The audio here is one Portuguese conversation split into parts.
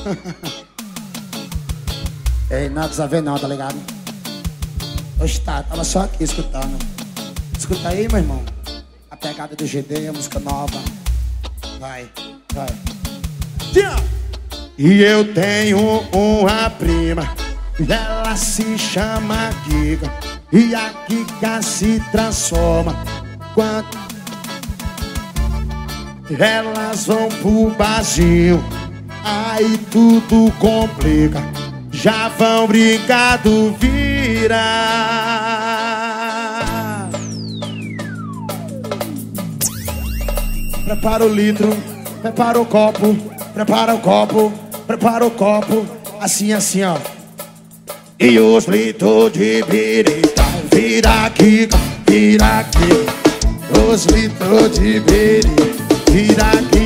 Ei, nada a ver não, tá ligado? Hoje tá, tava só aqui escutando. Escuta aí, meu irmão. A pegada do GD, a música nova. Vai, vai. E eu tenho uma prima, ela se chama Giga. E a Giga se transforma quando elas vão pro barzinho. Aí tudo complica. Já vão brincar do vira. Prepara o litro, prepara o copo, prepara o copo, prepara o copo, assim, assim, ó. E os litros de birita, vira aqui, vira aqui. Os litros de birita, vira aqui,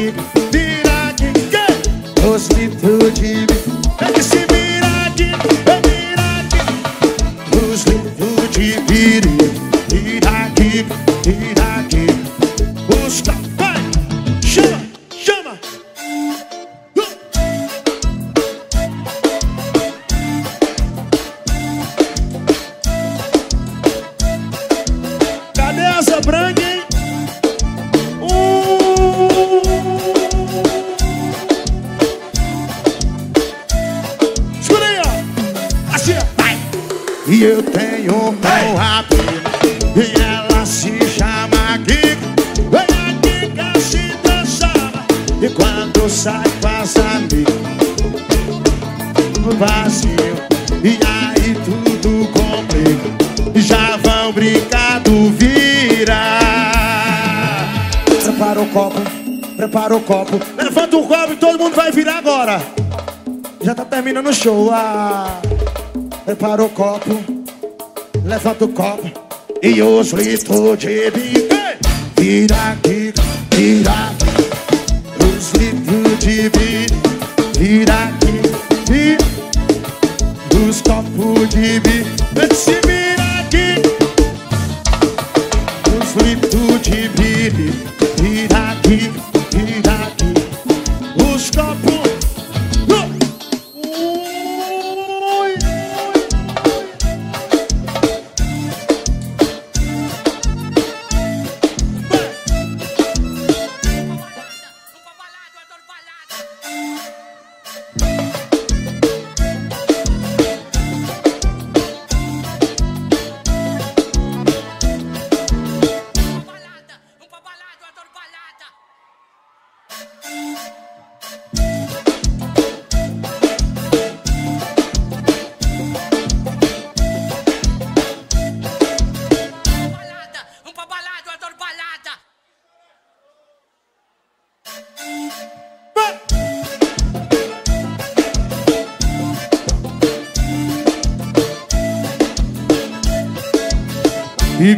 show ah. Prepara o copo, levanta o copo e os litros de bico. Vira aqui, vira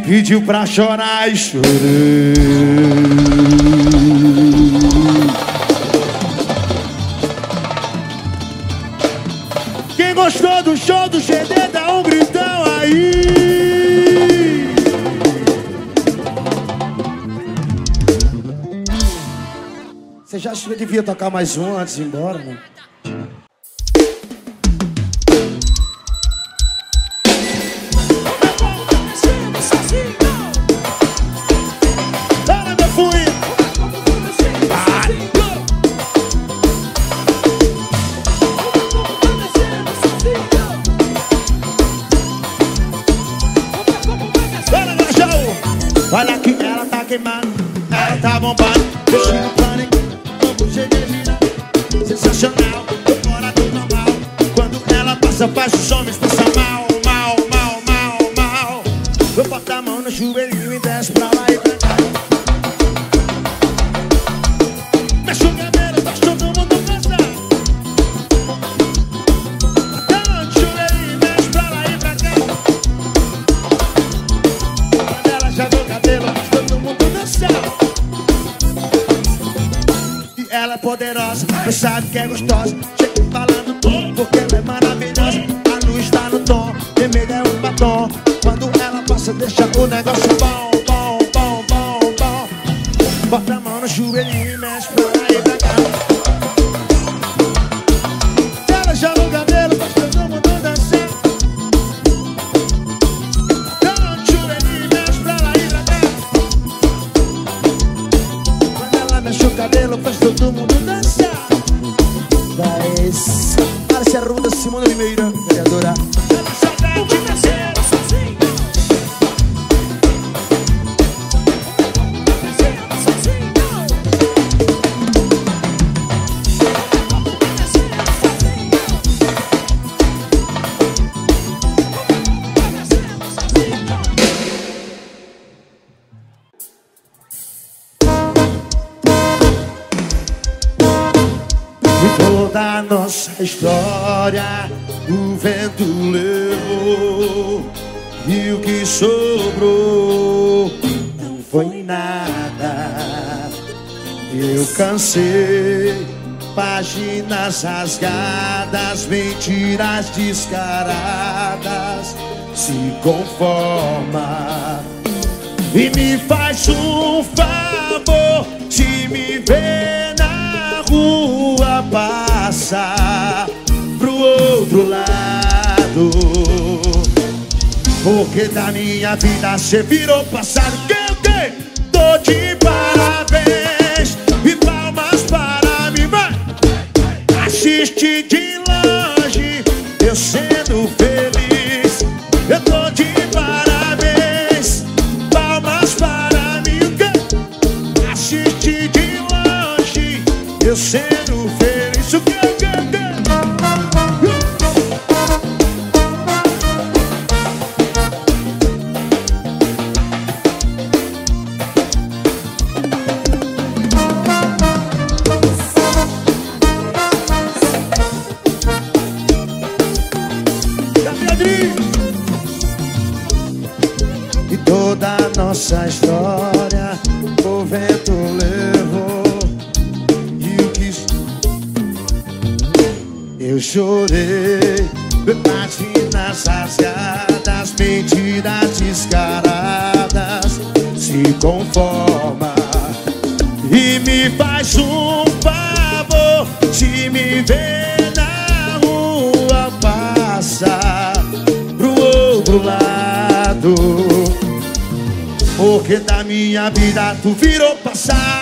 pediu pra chorar e chorei. Quem gostou do show do GD dá um gritão aí. Você já devia tocar mais um antes de ir embora, né? que é gostosa. Chega falando porque ela é maravilhosa. A luz está no tom, vermelho é o batom. Quando ela passa, deixa o negócio bom, bom, bom, bom, bom. Bota a mão no joelho e mexe pra lá e pra cá. Ela já no cabelo, faz todo mundo dançar. Quando ela mexe o cabelo, faz todo mundo dançar. Marcia Ruda Simone Oliveira. Cansei, páginas rasgadas, mentiras descaradas. Se conforma e me faz um favor se me ver na rua passar pro outro lado. Porque da minha vida você virou passado. triste de longe, eu sendo feliz. Eu tô de parabéns, palmas para mim. Assiste de longe, eu sendo feliz. minha vida tu virou passado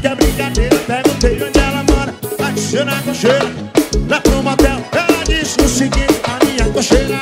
que é brincadeira Pega o peito onde ela mora, vai descer na cocheira Lá pro motel, ela disse o seguinte A minha cocheira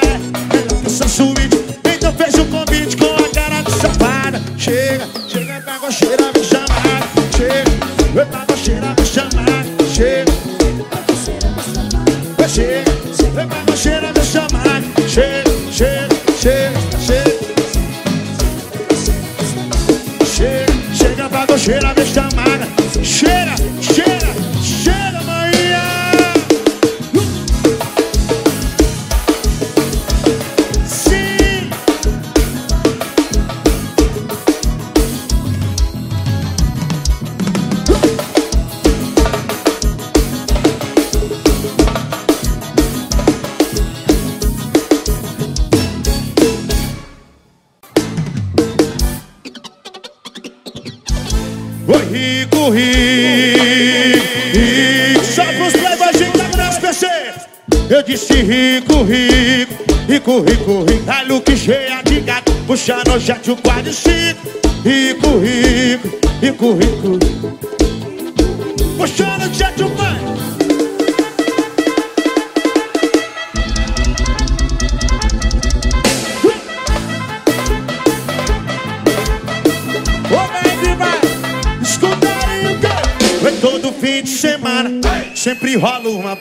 rico, rico, rico. Na que cheia de gato Puxando o jet, o quadro cinco. Rico, rico, rico, rico. Puxando o jet, o quadro. É é todo fim de semana. Sempre rola uma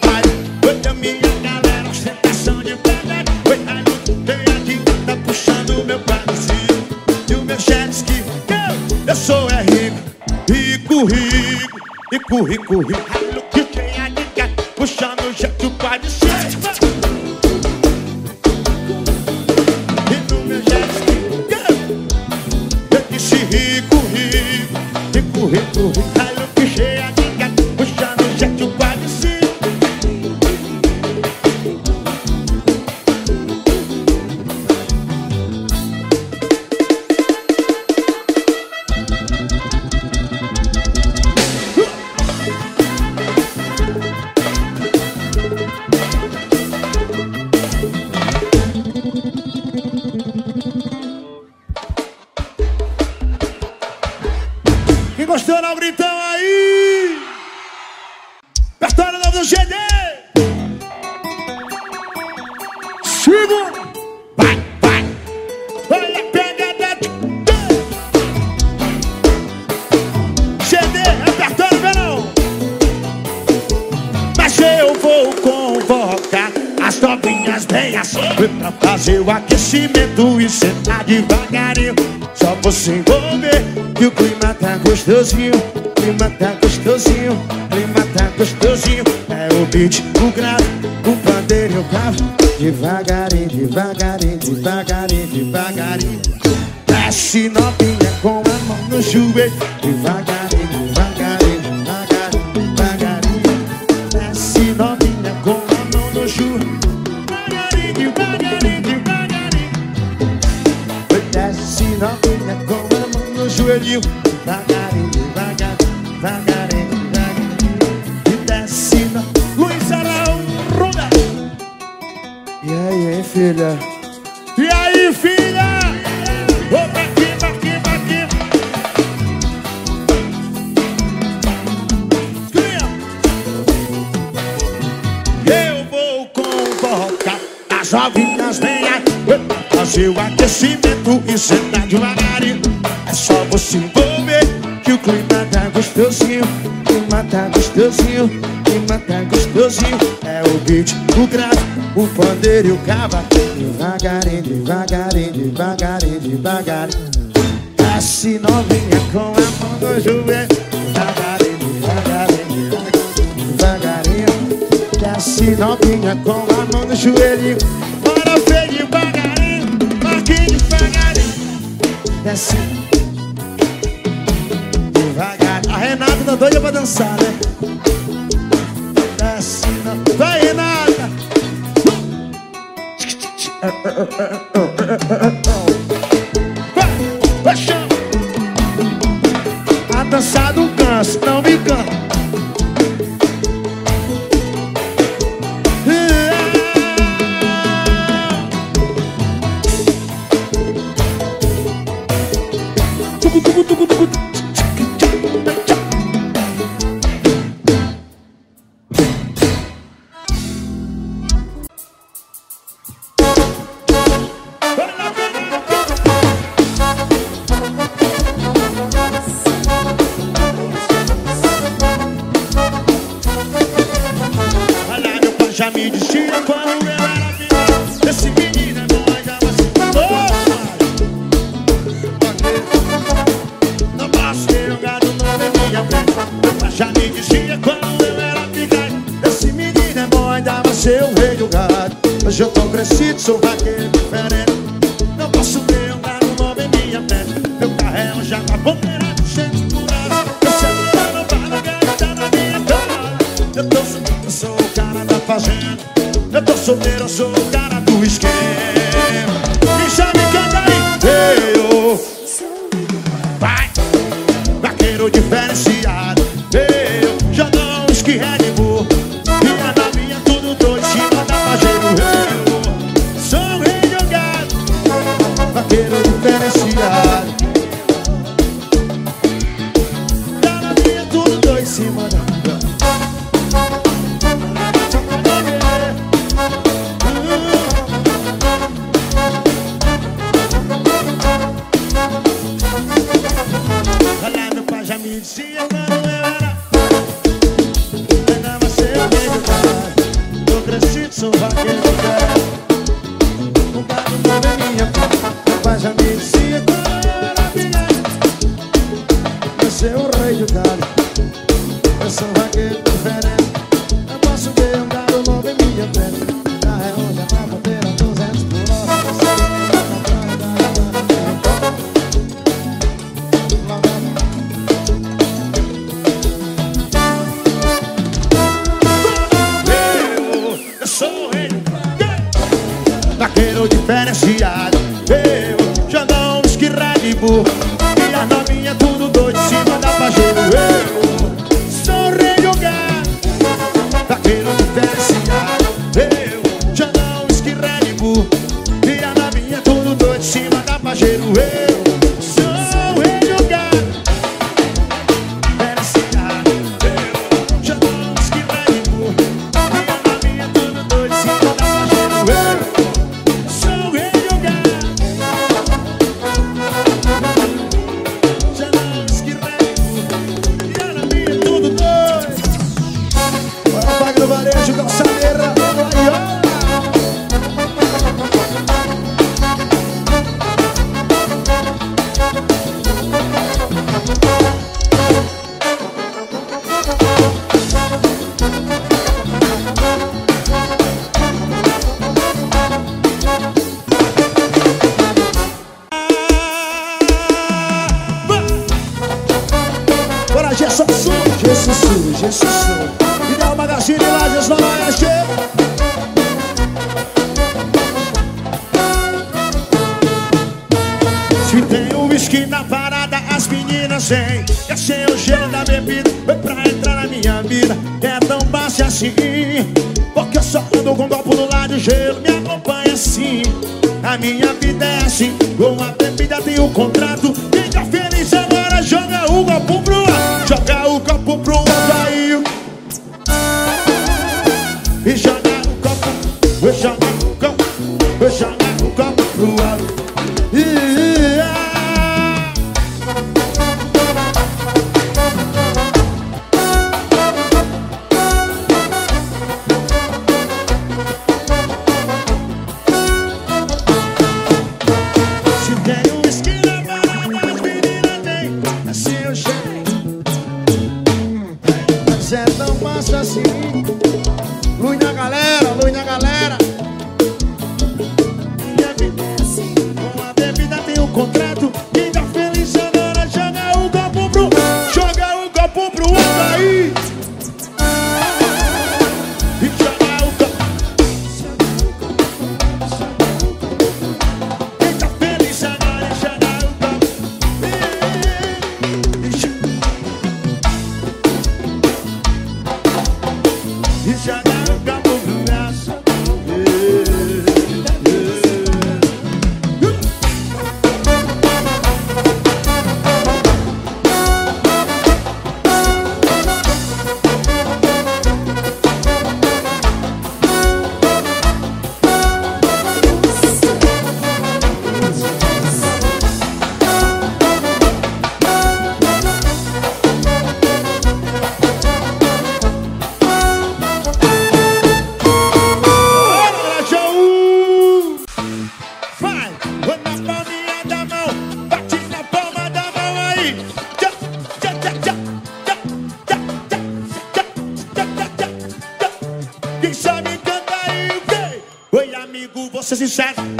Corri, corri. O aquecimento e sentar é tá devagarinho. Só você envolver que o clima tá gostosinho. Clima tá gostosinho, clima tá gostosinho. É o beat, o grave, o pandeiro e o cavo. Devagarinho, devagarinho, devagarinho, devagarinho. Desce novinha com a mão no joelho. Devagarinho pouquinho pandeiro e o cavaquinho já me dizia quando eu era menino. Esse menino é bom, mas já vai se oh, Não posso ter um gado novo em minha frente Já me dizia quando eu era menino Esse menino é bom, ainda vai ser o rei do gado. Hoje eu tô crescido, sou vaqueiro diferente. solteiro, sou o cara do esquema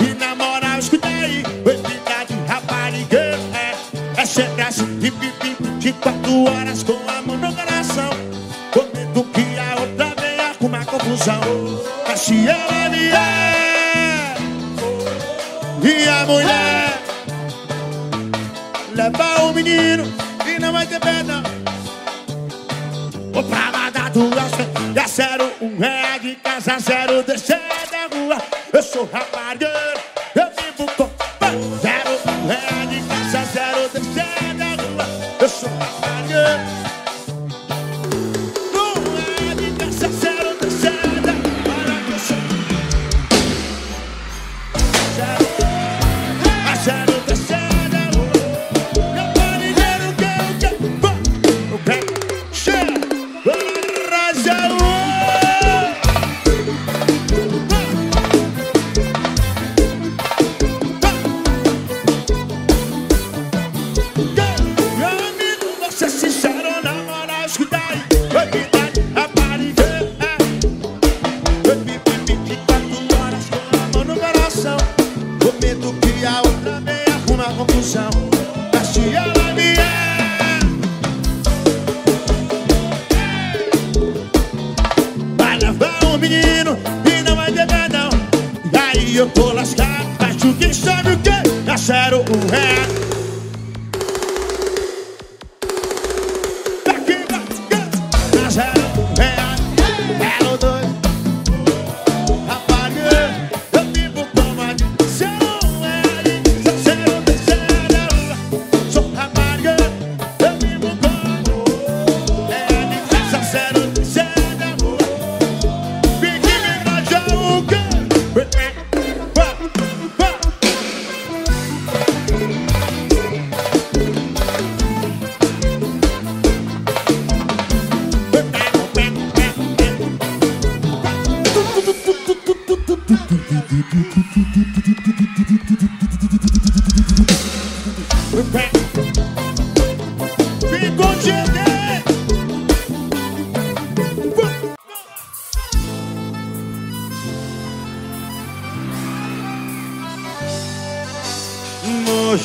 E na moral, escuta aí, oitenta de raparigueiro né? é, é sempre assim, de pipi, de quatro horas com a mão no coração. Comendo que a outra venha com uma confusão. Mas se ela vier, a mulher, leva o menino e não vai ter pena. Opa, mandado, é zero, um real de casa, zero, deixei. so hot, my girl.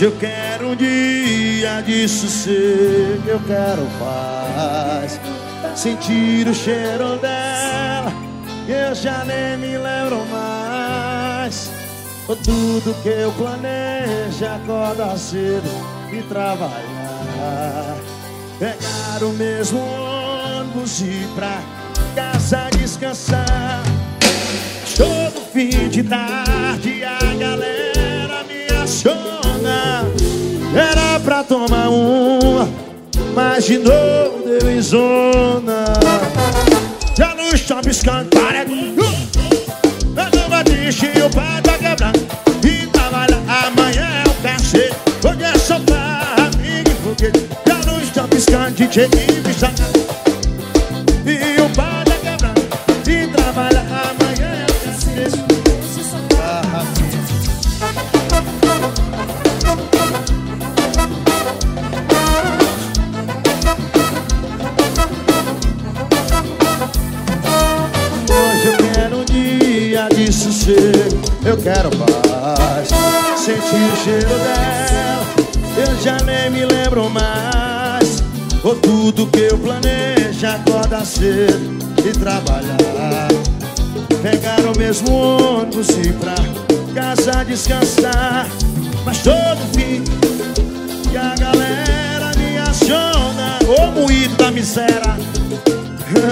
Eu quero um dia de sossego, eu quero paz. Sentir o cheiro dela, eu já nem me lembro mais. Foi tudo que eu planejo, acordar cedo e trabalhar. Pegar o mesmo ônibus e pra casa descansar. Todo fim de tarde a galera me aciona Era pra tomar uma, mas de novo deu em zona. Já no shopping piscando paredão A turma triste e o pai tá quebrando E trabalha amanhã é o cacete Hoje é só amigo e foguete Já no shopping piscando DJ e E quero paz. Sentir o cheiro dela Eu já nem me lembro mais. Por tudo que eu planejo Acorda cedo e trabalhar. Pegar o mesmo ônibus e ir pra casa descansar. Mas todo fim que a galera me aciona Ô moído da miséria.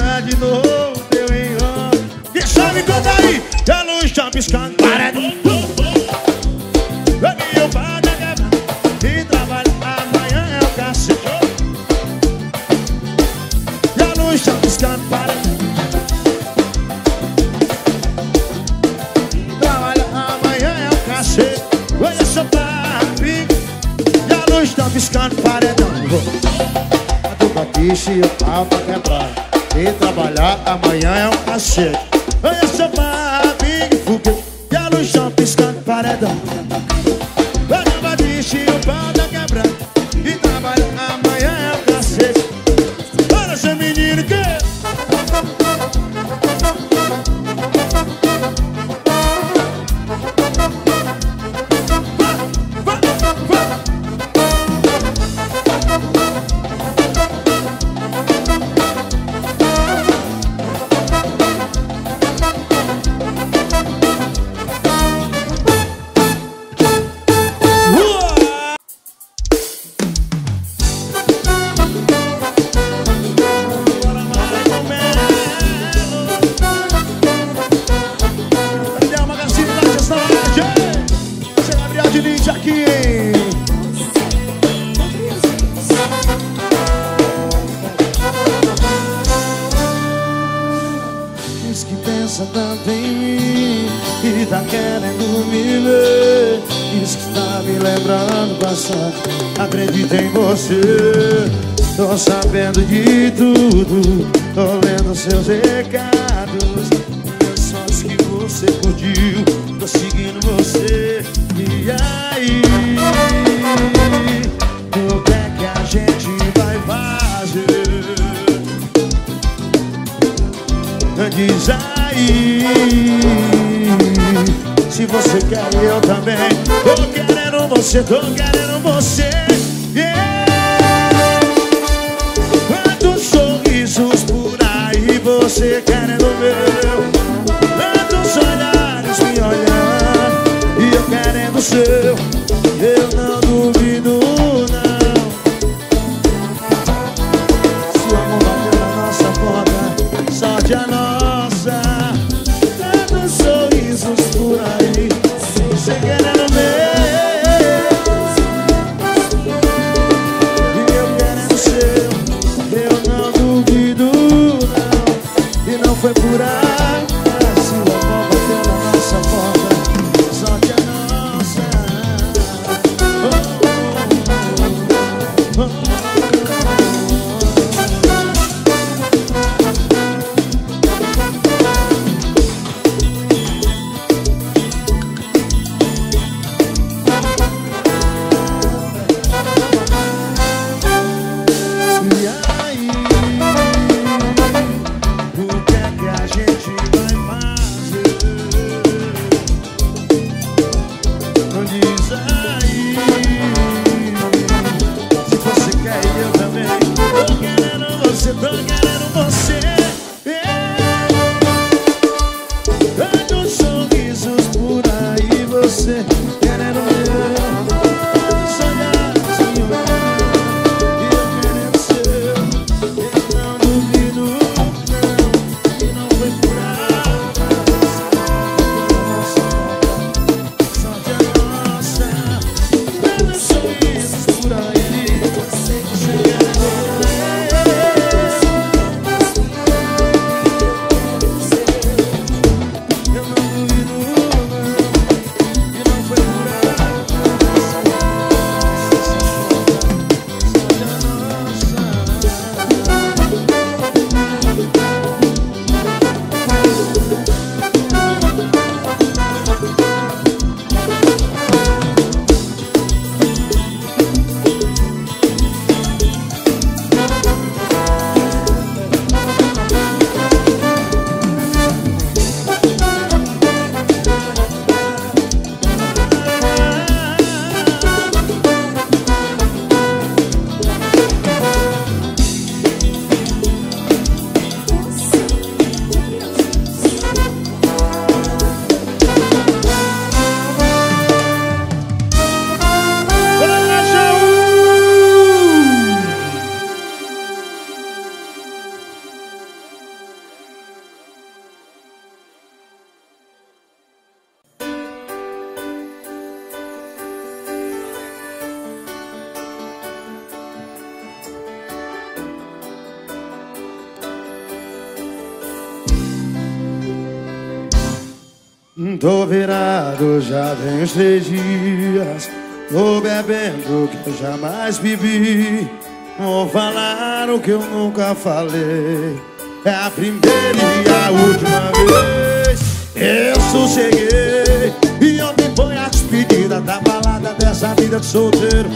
Ah, De novo deu enrolo. E sabe conta aí A luz tá piscando dupla piche e o pau pra quebrar. E trabalhar amanhã é um cacete você. Tô sabendo de tudo Tô lendo seus recados. Os sons que você curtiu Tô seguindo você. E aí? O que é que a gente vai fazer? Diz aí Se você quer eu também. Tô querendo você, tô querendo você já tem uns três dias Tô bebendo que eu jamais bebi. Vou falar o que eu nunca falei. É a primeira e a última vez. Eu sosseguei E ontem foi a despedida da balada dessa vida de solteiro.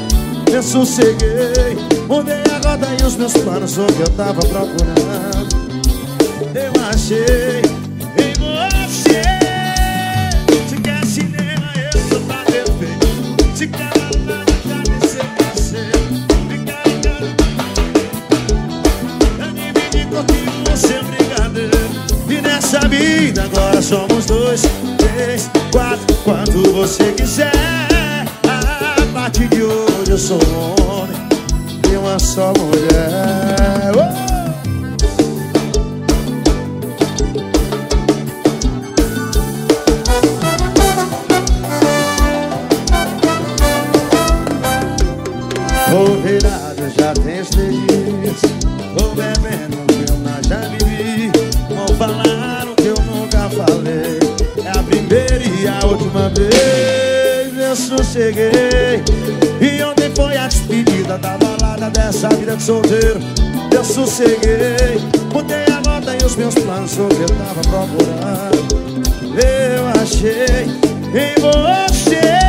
Eu sosseguei Mudei a rota e os meus planos O que eu tava procurando. Eu achei agora somos dois, três, quatro Quanto você quiser A partir de hoje eu sou homem E uma só mulher Sosseguei E ontem foi a despedida da balada dessa vida de solteiro. Eu sosseguei Mudei a nota e os meus planos O eu tava procurando. Eu achei em você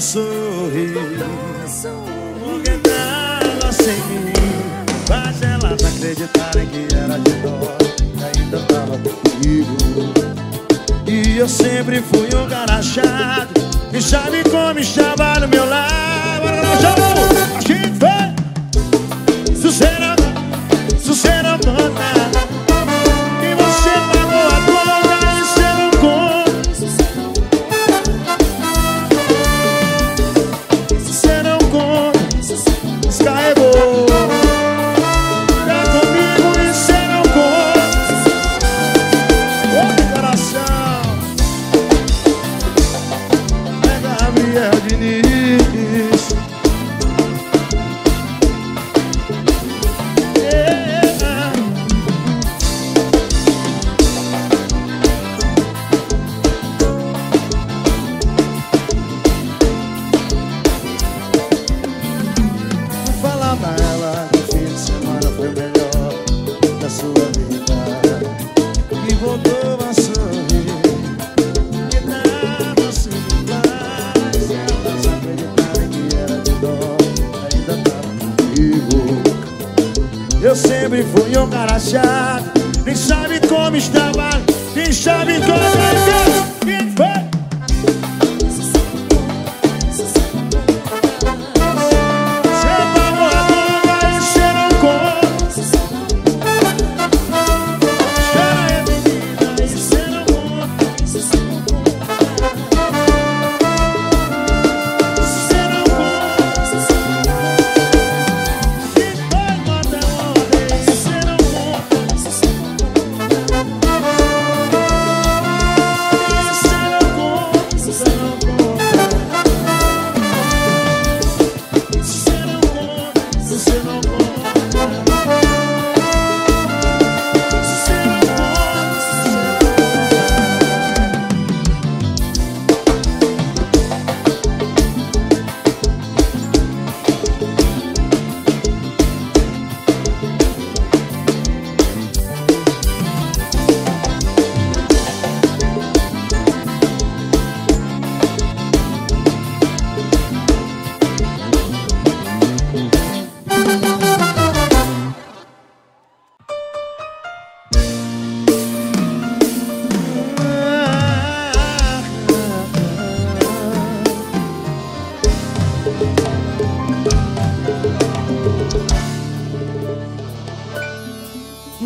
sorrir. Porque tava sem mim Faz elas acreditarem que era de dó. Que Ainda tava comigo. E eu sempre fui um cara chato E como me come chava no meu lado Agora não chamou, a gente vê Suceira, suceira,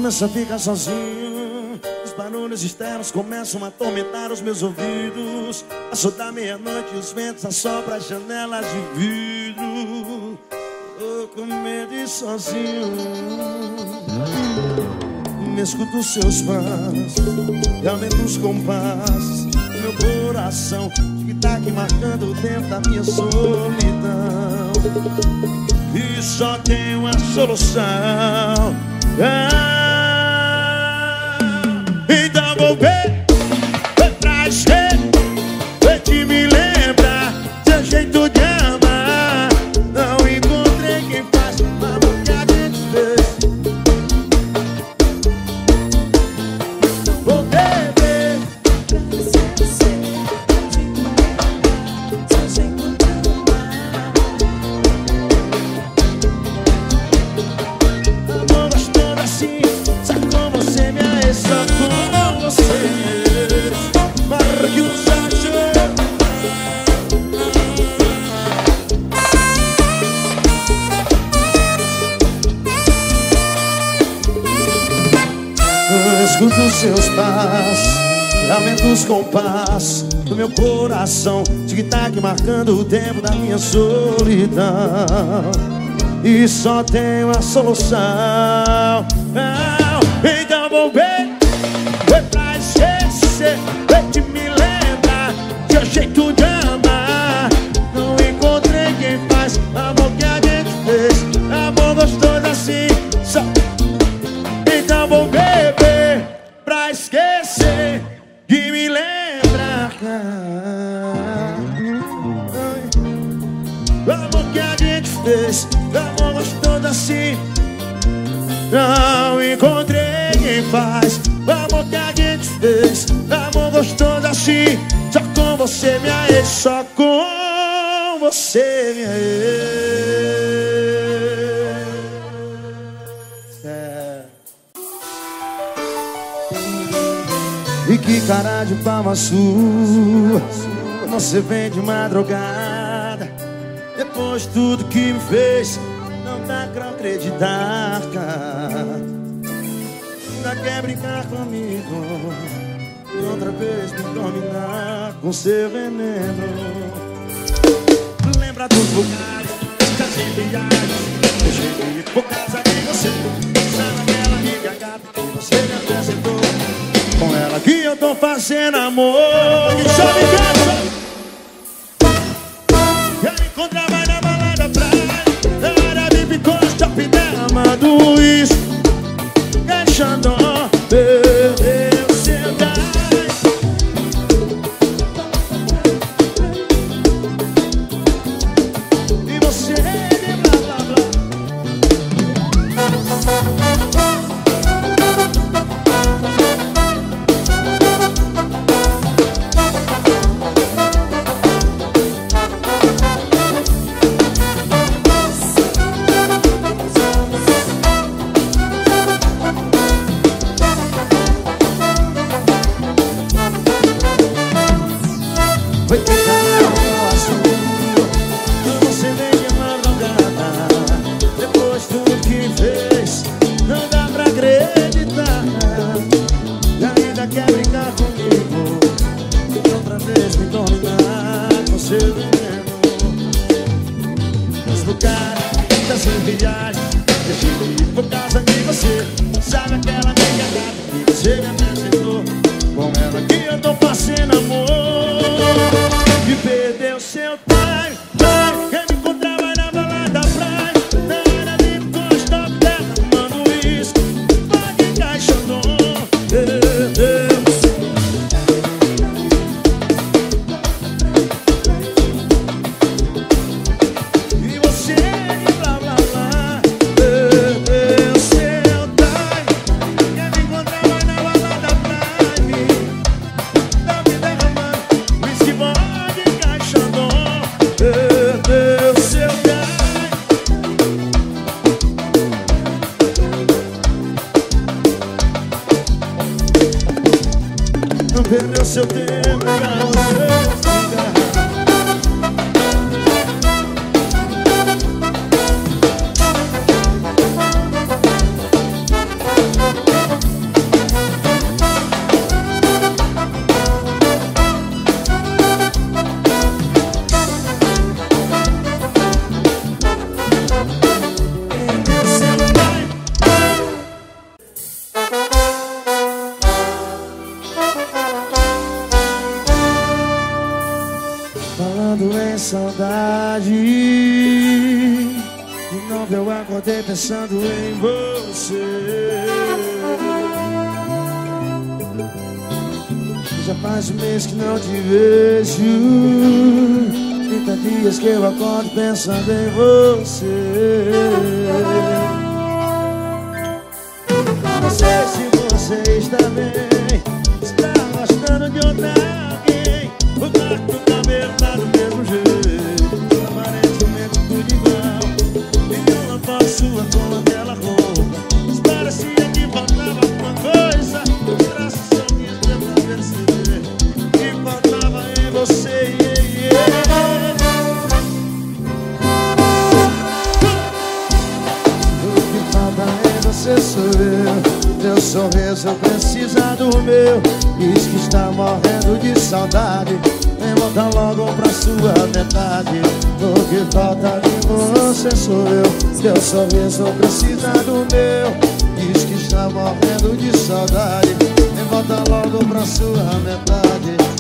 começa a ficar sozinho Os barulhos externos começam a atormentar os meus ouvidos. Passou da meia-noite e os ventos assopram as janelas de vidro. Tô com medo e sozinho. Me escuto os seus pás E aumento os compás Meu coração Tic-tac tá marcando o tempo da minha solidão. E só tem a solução. Ah, devolver. Aumento os compassos do meu coração. Tic-tac marcando o tempo da minha solidão. E só tem uma solução. Então vou ver Foi pra esquecer Não encontrei quem faz o amor que a gente fez, amor gostoso assim. Só com você, minha ex, só com você, minha ex. É. E que cara de palma sua Você vem de madrugada Depois de tudo que me fez Pra acreditar. Ainda quer brincar comigo. E outra vez me dominar Com seu veneno. Lembra dos lugares Das viagens Eu cheguei por causa de você. Sabe aquela amiga gata Que você me apresentou. Com ela que eu tô fazendo amor. E só Costa Pidela Amando isso Deixando saudade. De novo eu acordei pensando em você. Já faz um mês que não te vejo. 30 dias que eu acordo pensando em você. Não sei se você está bem. Está gostando de outra sua metade. O que falta de você sou eu Seu sorriso precisa do meu. Diz que está morrendo de saudade Vem voltar logo pra sua metade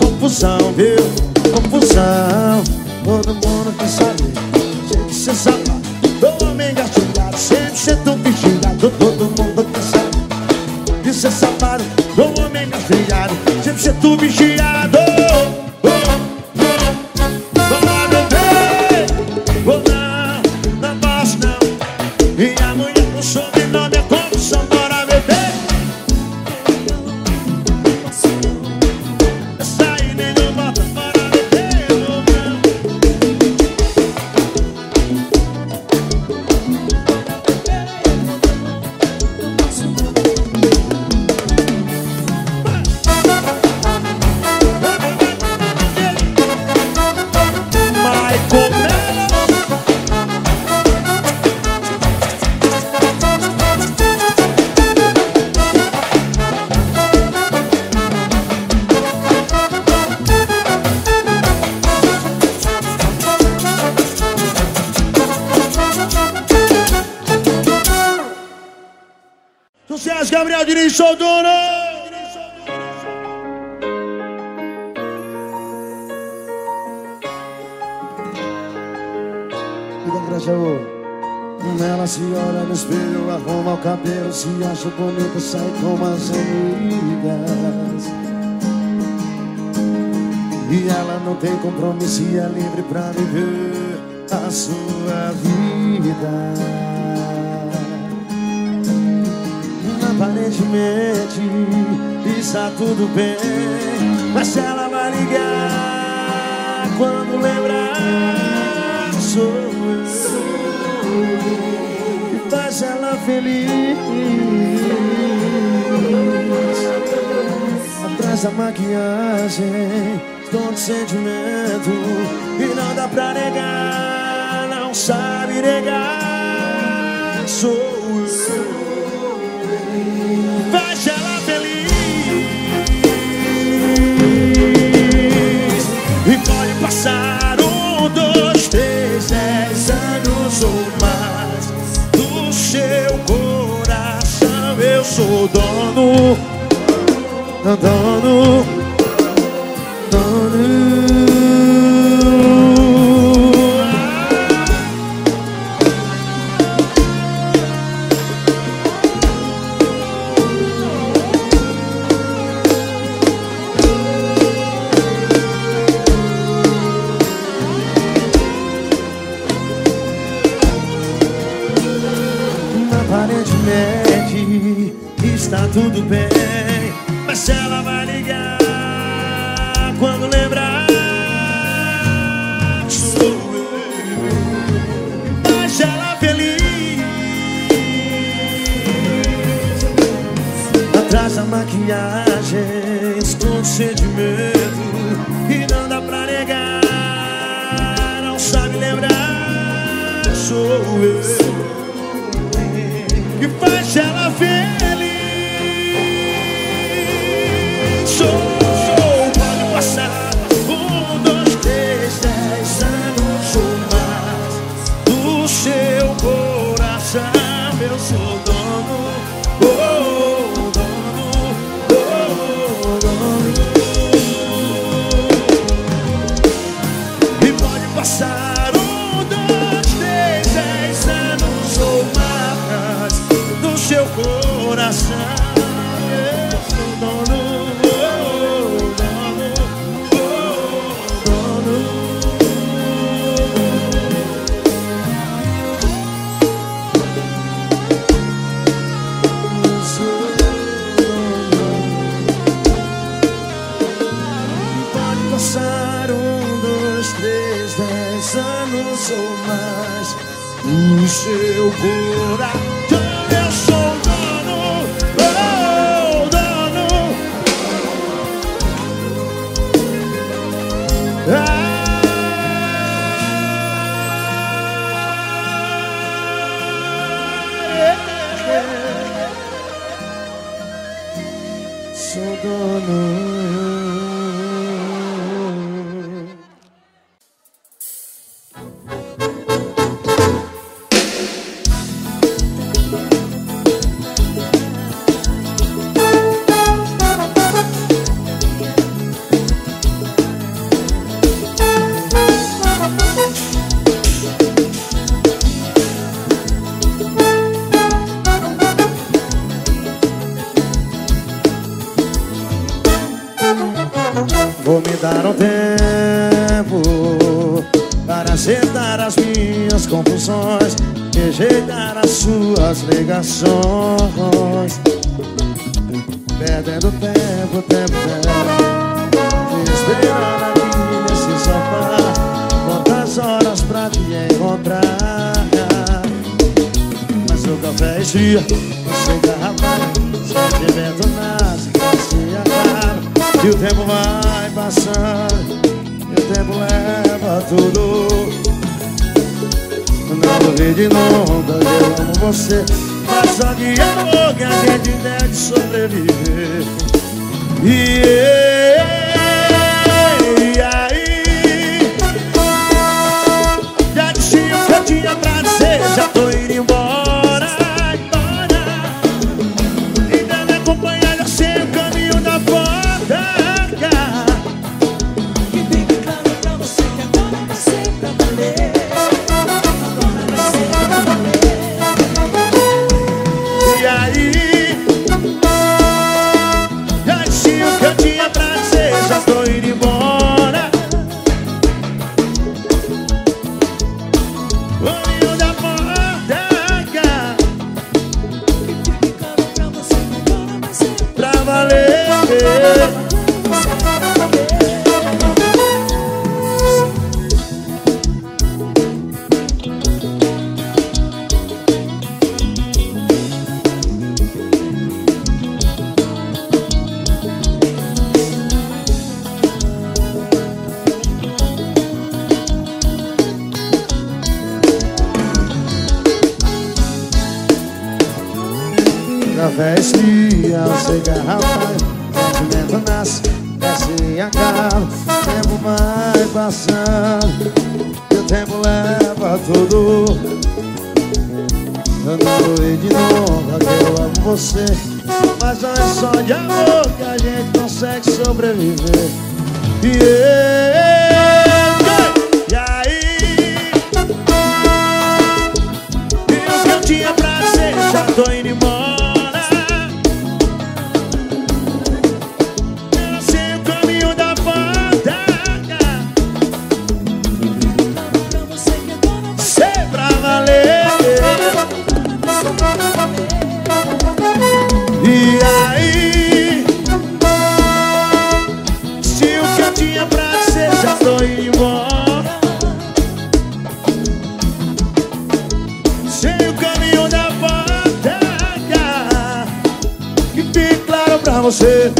confusão, viu? Confusão. Todo mundo quer saber Tem que safado Todo homem engastilhado Sempre tão vigilado. Todo mundo quer saber De safado Todo homem engastilhado Sempre tão vigilado é livre pra viver a sua vida. Aparentemente está tudo bem, mas ela vai ligar quando lembrar. Sou eu e faz ela feliz. Atrás da maquiagem, sentimento e não dá pra negar, não sabe negar. Sou eu. Faz ela feliz e pode passar um, dois, três, dez anos ou mais do seu coração. Eu sou dono, dono. Tudo bem, acertar as minhas confusões, rejeitar as suas ligações. Perdendo tempo, tempo, tempo, me esperando aqui nesse sofá. Quantas horas pra te encontrar? Mas o café esfria, você garrafa, sentimento nasce, se acaba. E o tempo vai passando, e o tempo leva tudo. Nunca, eu amo você. Mas só de amor que a gente deve sobreviver. E, e aí? Já o que eu tinha pra já tô indo Tinha pra ser, já tô indo embora. Cheio o caminho da batalha Que fique claro pra você.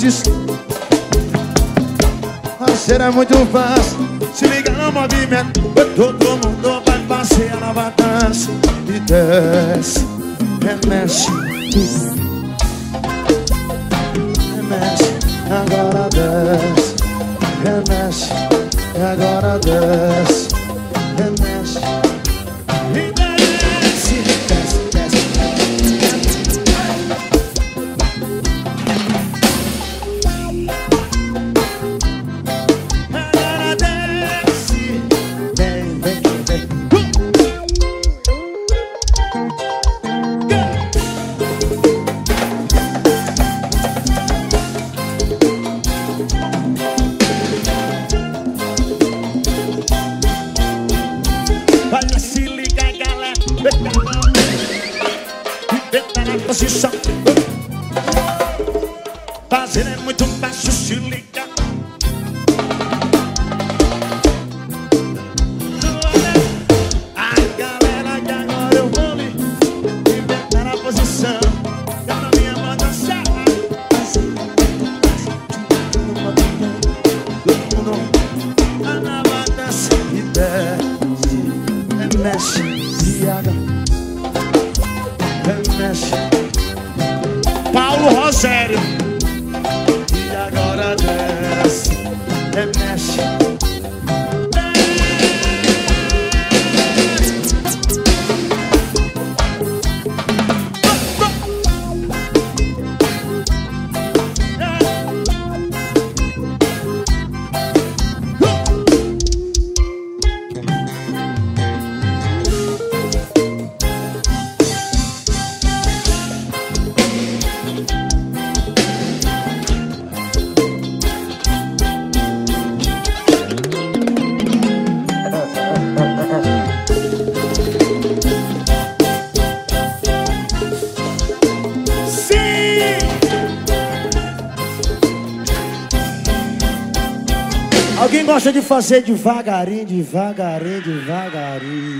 vezes Será muito fácil. Se ligar no movimento Todo mundo vai passear na batança. E desce, remexe, fazer devagarinho, devagarinho, devagarinho.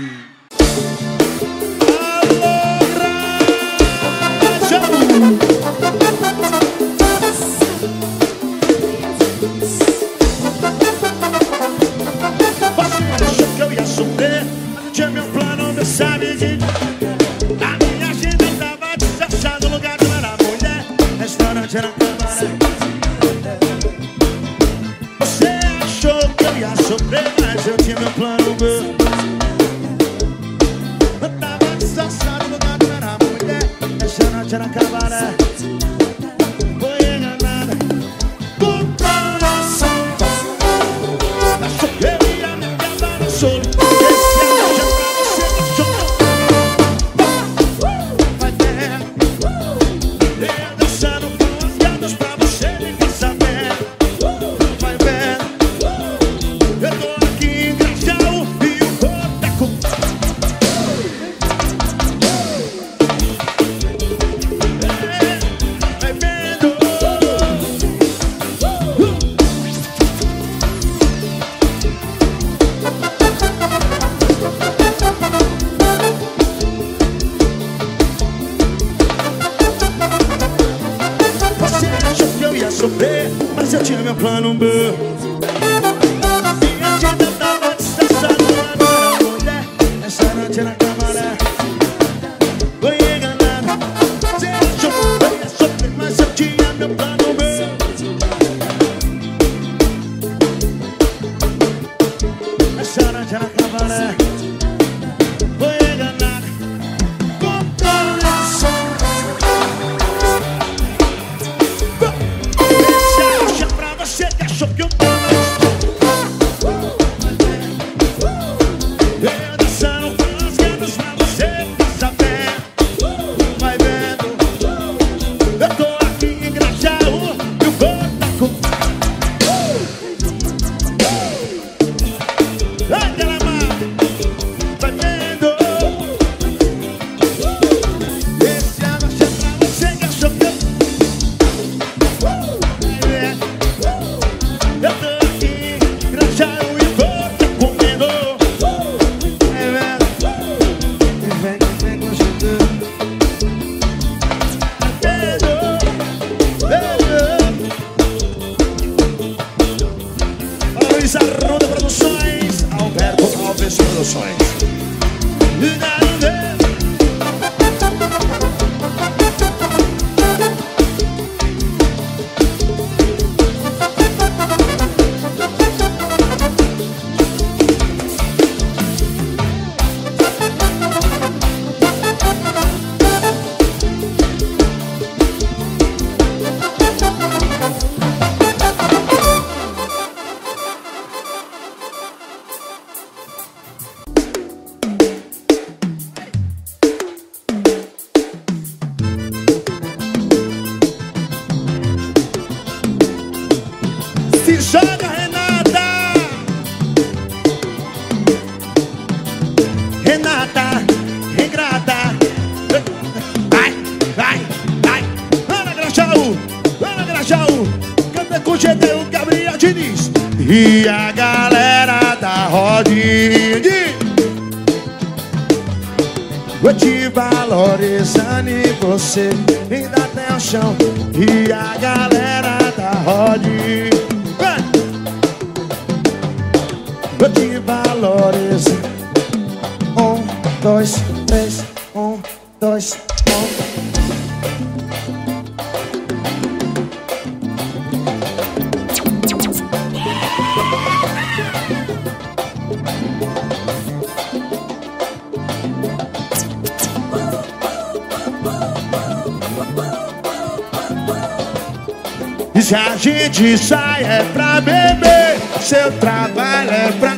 A gente sai é pra beber Seu trabalho é pra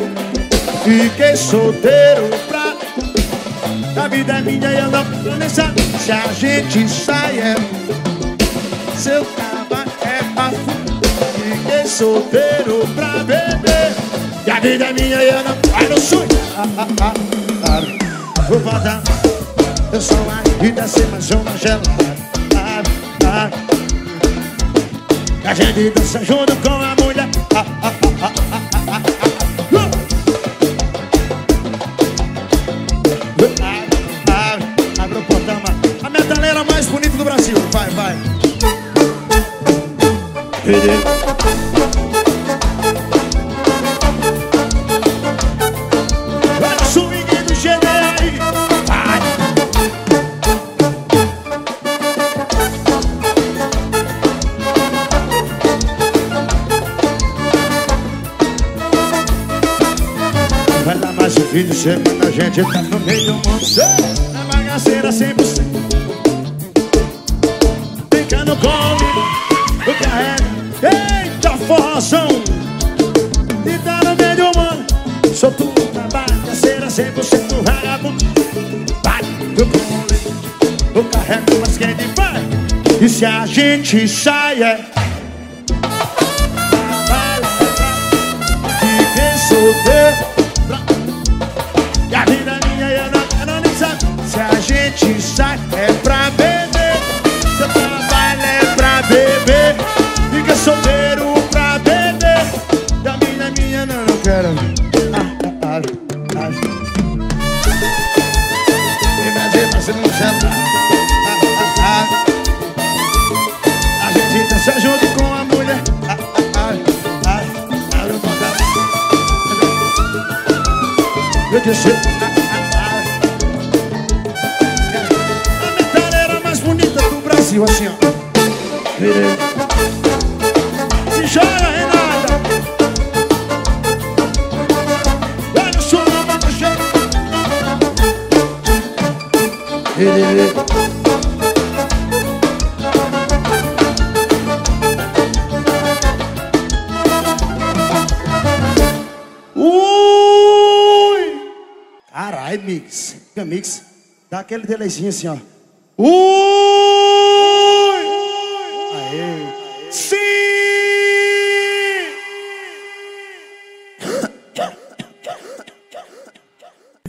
Fiquei solteiro pra A vida é minha e eu não planejo Se a gente sai é Seu trabalho é pra Fiquei solteiro pra beber. E a vida é minha e eu não Vai no sul ah, ah, ah, ah. Vou voltar. Eu sou a vida sem mais uma gelada ah, ah. A gente dança junto com a mulher. Ah, ah, ah, Abre o portão. A metaleira mais bonita do Brasil. Vai. Vai de semana, a gente tá no meio do mundo Na bagaceira 100% Brincando comigo, o carrega Eita forrozão. E tá no meio do mundo Sou tudo na bagaceira 100% vagabundo. Vai, eu cole O carrega, mas quem vai? E se a gente sai é Dá aquele delayzinho assim, ó. Ui! Aê! Sim!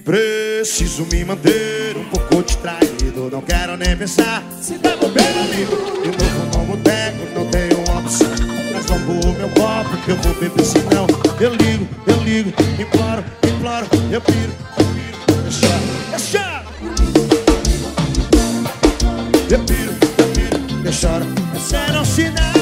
Preciso me manter um pouco distraído Não quero nem pensar Se tá bebendo amigo De novo no boteco, não tenho opção Mas vamos pro meu copo que eu vou beber senão Eu ligo, eu ligo, imploro, imploro Eu piro, eu piro, eu choro, eu choro Eu piro, eu piro, eu choro um sinal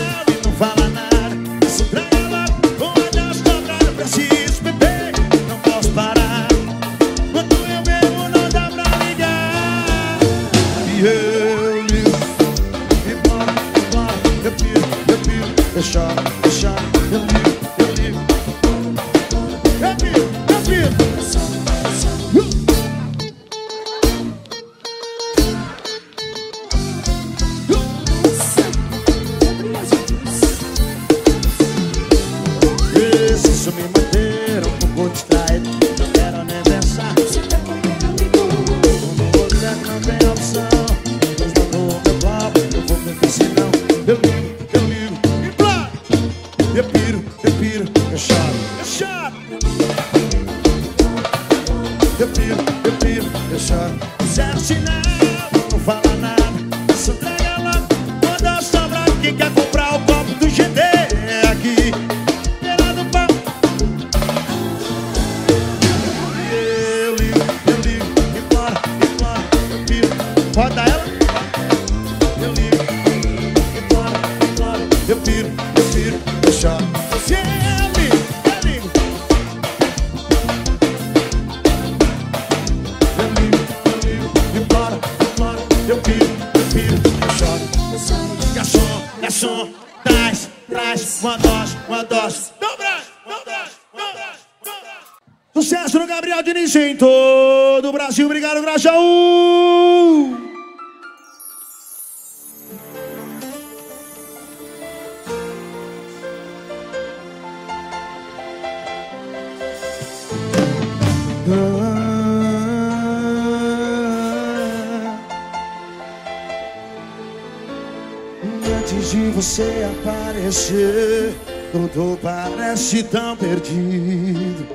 se tão perdido.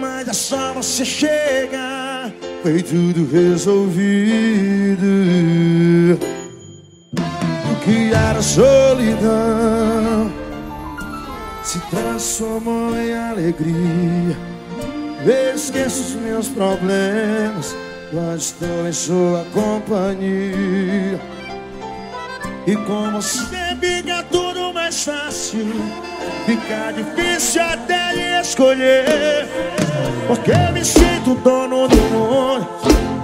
Mas é só você chegar Foi tudo resolvido. O que era solidão Se transformou em alegria. Esqueço os meus problemas Quando estou em sua companhia. E como sempre gato mais fácil, fica difícil até escolher. Porque eu me sinto dono do mundo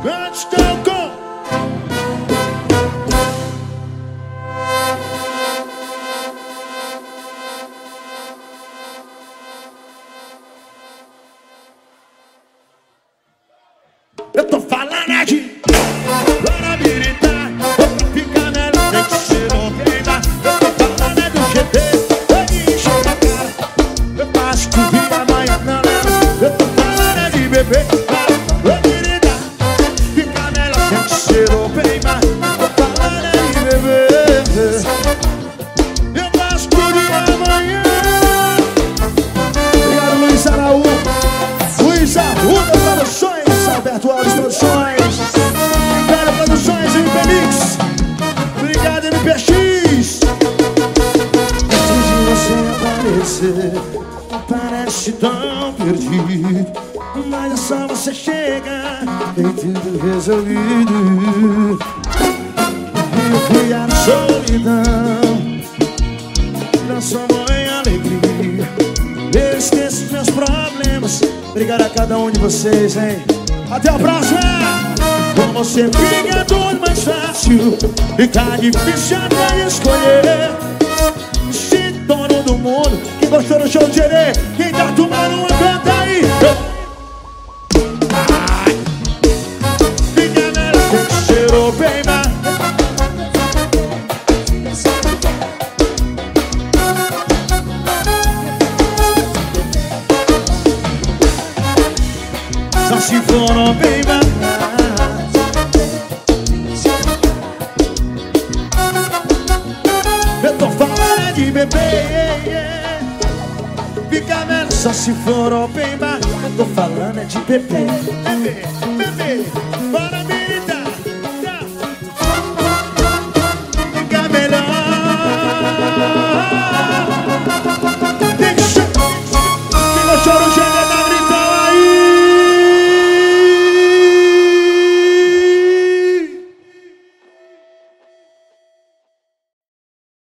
antes de vocês, hein? Até o próximo! Com você vingador mais fácil e tá difícil até escolher Se do mundo que gostou do show de Quem tá tomando uma de bebê.